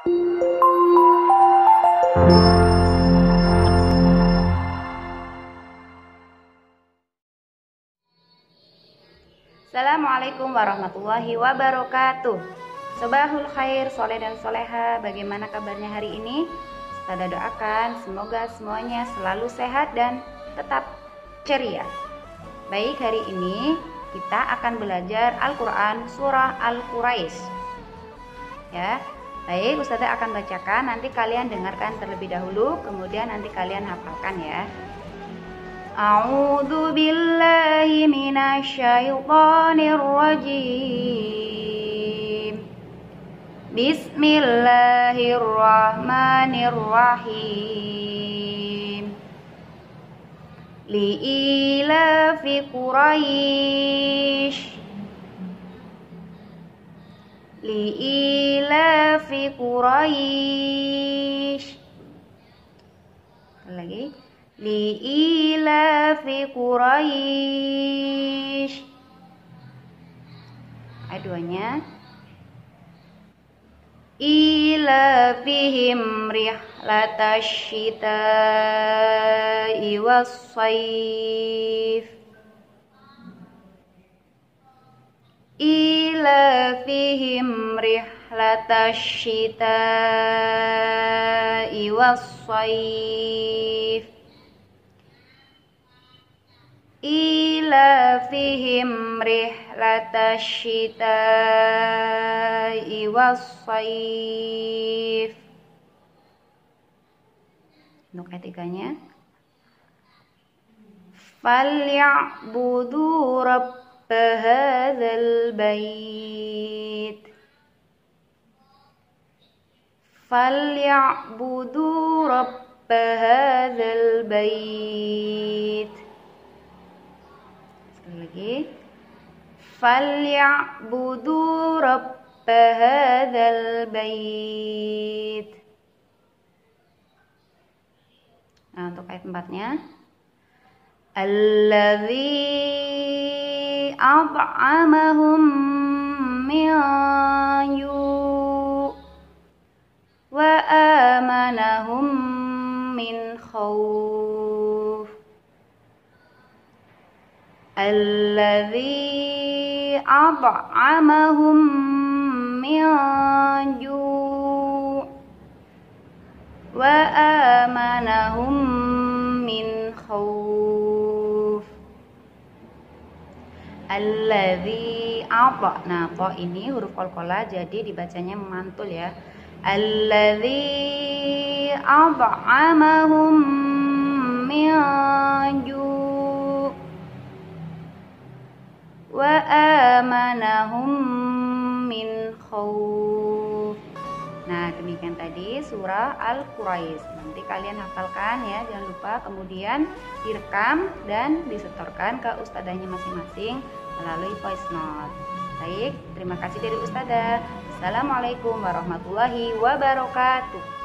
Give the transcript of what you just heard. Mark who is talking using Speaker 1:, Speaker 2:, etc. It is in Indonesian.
Speaker 1: Assalamualaikum warahmatullahi wabarakatuh. Sobahul khair, soleh dan soleha Bagaimana kabarnya hari ini? Saya doakan semoga semuanya selalu sehat dan tetap ceria. Baik hari ini kita akan belajar Al-Quran surah Al-Quraisy Ya, Baik, Ustazah akan bacakan, nanti kalian dengarkan terlebih dahulu, kemudian nanti kalian hafalkan ya. A'udzu billahi minasyaitonir rajim. Bismillahirrahmanirrahim. Li'ila fi Quraisy li'ilafi Quraisy lagi? Li'ilafi Quraisy aduannya ilafihim rihlatasyita'i was-saif. ilafihim rihlatash shita'i was-sayf إيلافهم رحلة الشتاء والصيف Untuk etikanya فليعبدوا رب هذا البيت فليعبدوا رب هذا البيت lagi falyabudu rabb hadzal bait nah untuk ayat empatnya alladzi أطعمهم من جوع وآمنهم من خوف. الذي أطعمهم من جوع وآمنهم من خوف. Alladzi apa Nah, po ini huruf qalqalah jadi dibacanya memantul ya. Alladzi at'amahum min wa amanahum min khawf. Nah, demikian tadi surah Al-Quraisy. Nanti kalian hafalkan ya, jangan lupa kemudian direkam dan disetorkan ke ustadahnya masing-masing melalui voice note. Baik, terima kasih dari ustadzah. Assalamualaikum warahmatullahi wabarakatuh.